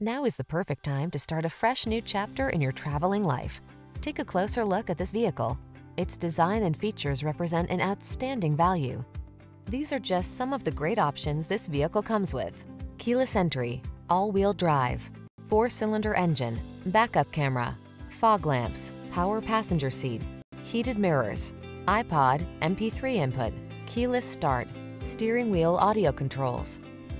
Now is the perfect time to start a fresh new chapter in your traveling life. Take a closer look at this vehicle. Its design and features represent an outstanding value. These are just some of the great options this vehicle comes with. Keyless entry, all-wheel drive, four-cylinder engine, backup camera, fog lamps, power passenger seat, heated mirrors, iPod, MP3 input, keyless start, steering wheel audio controls.